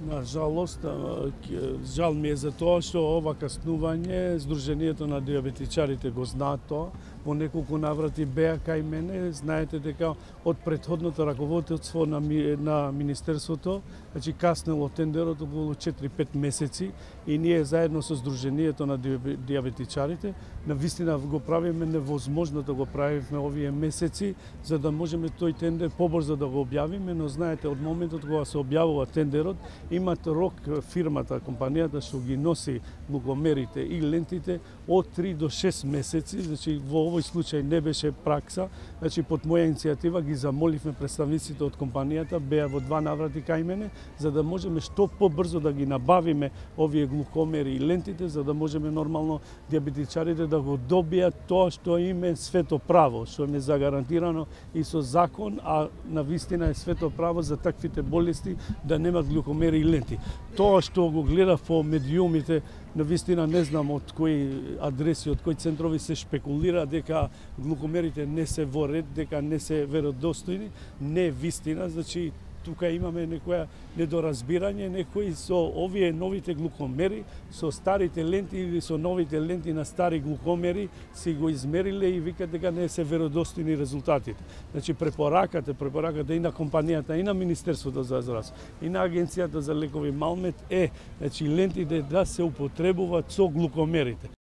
На жалост, жал ми е за тоа што ова каснување Сдруженијето на диабетичарите го знаат тоа, во неколку наврати беа кај мене, знаете дека од предходното раководство на, на Министерството, значи каснело тендерот околу 4-5 месеци и ние заедно со Сдруженијето на диабетичарите, на вистина го правиме невозможно да го правиме овие месеци, за да можеме тој тендер побрзо да го објавиме, но знаете, од моментот кога се објавува тендерот, имат рок фирмата, компанијата што ги носи глукомерите и лентите од 3 до 6 месеци, значи во овој случај не беше пракса, значи под моја иницијатива ги замоливме представниците од компанијата, беа во два наврати кај мене, за да можеме што побрзо да ги набавиме овие глукомери и лентите, за да можеме нормално диабетичарите да го добијат тоа што им е свето право, што им е загарантирано и со закон, а на вистина е свето право за таквите болести да немат глукомери и ленти. Тоа што го гледав по медиумите, на вистина не знам од кои адреси, од кои центрови се шпекулира дека глукомерите не се во ред, дека не се веродостојни, не вистина, значи тука имаме некоја недоразбирање, некои со овие новите глукомери, со старите ленти или со новите ленти на стари глукомери си го измериле и викат дека не се веродостојни резултатите. Значи препораката, препораката и на компанијата, и на Министерството за здравство, и на Агенцијата за лекови Малмет е, значи лентите да се употребуваат со глукомерите.